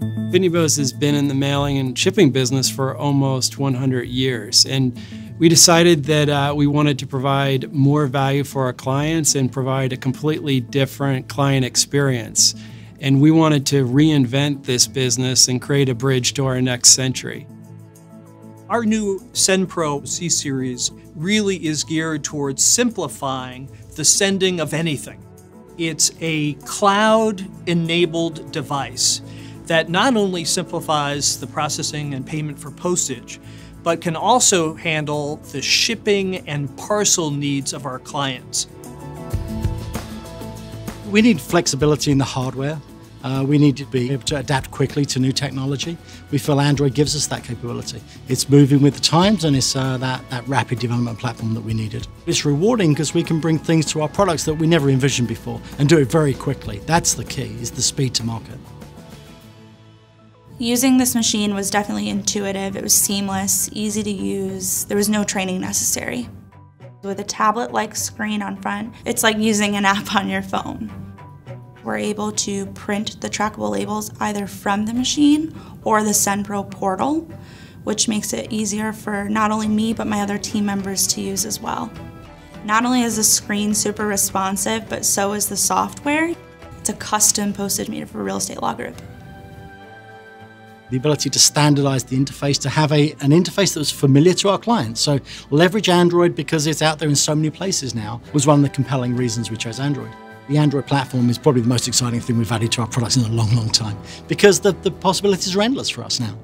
Bowes has been in the mailing and shipping business for almost 100 years, and we decided that uh, we wanted to provide more value for our clients and provide a completely different client experience. And we wanted to reinvent this business and create a bridge to our next century. Our new SendPro C Series really is geared towards simplifying the sending of anything. It's a cloud enabled device that not only simplifies the processing and payment for postage, but can also handle the shipping and parcel needs of our clients. We need flexibility in the hardware. Uh, we need to be able to adapt quickly to new technology. We feel Android gives us that capability. It's moving with the times and it's uh, that, that rapid development platform that we needed. It's rewarding because we can bring things to our products that we never envisioned before and do it very quickly. That's the key, is the speed to market. Using this machine was definitely intuitive, it was seamless, easy to use, there was no training necessary. With a tablet-like screen on front, it's like using an app on your phone. We're able to print the trackable labels either from the machine or the SendPro portal, which makes it easier for not only me but my other team members to use as well. Not only is the screen super responsive, but so is the software. It's a custom postage meter for Real Estate Law Group the ability to standardize the interface, to have a, an interface that was familiar to our clients. So leverage Android because it's out there in so many places now was one of the compelling reasons we chose Android. The Android platform is probably the most exciting thing we've added to our products in a long, long time because the, the possibilities are endless for us now.